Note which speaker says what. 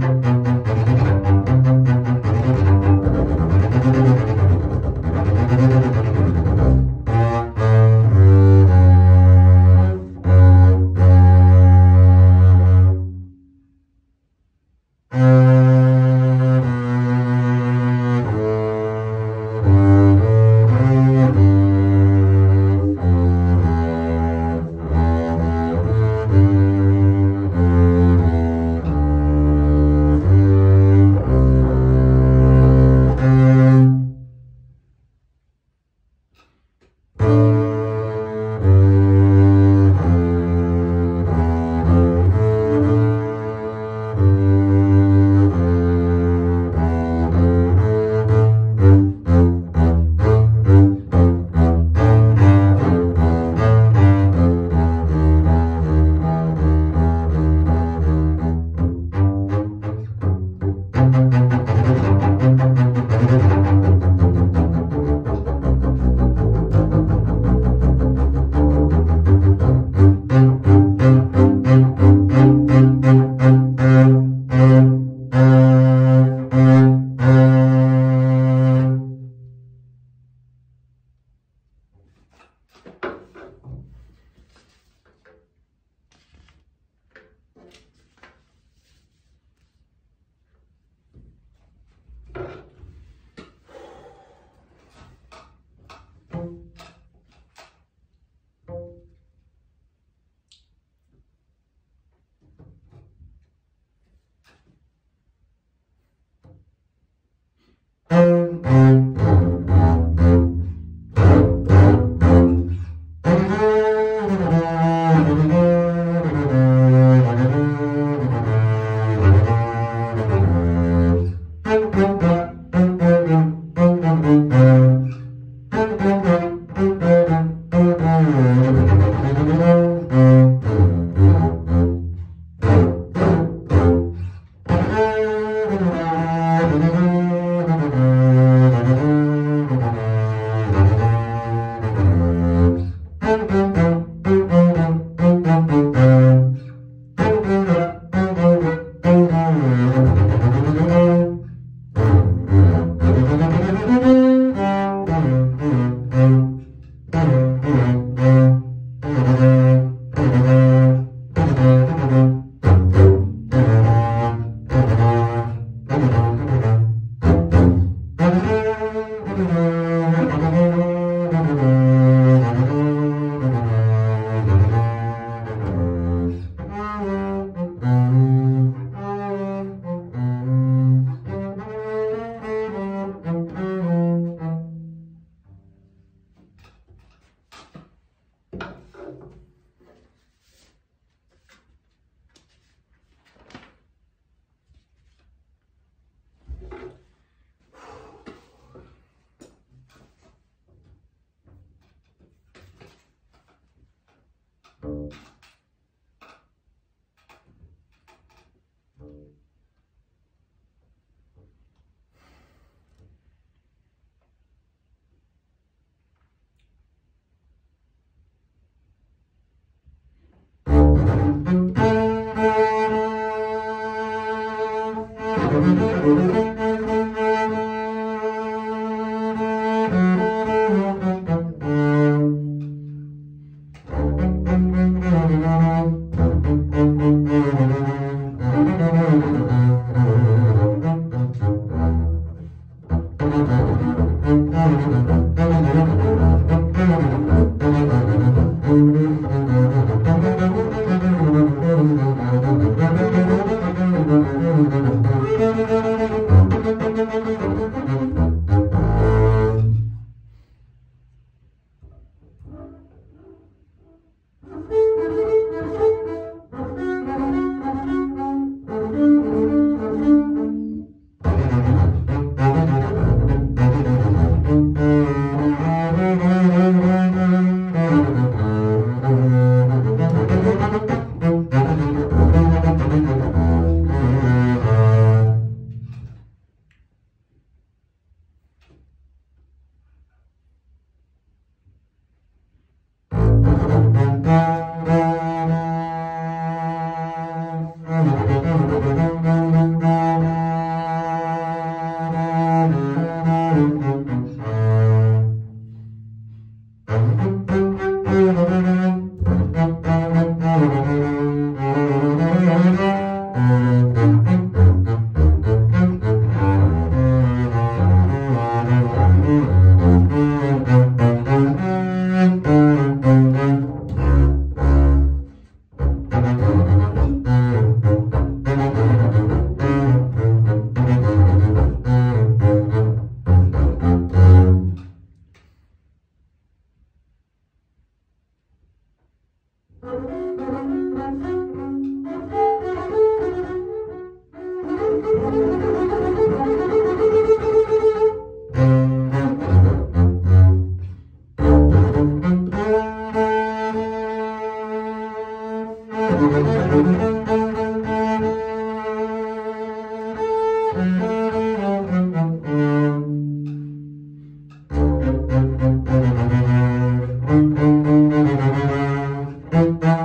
Speaker 1: Thank you. Thank you. Müzik Thank you.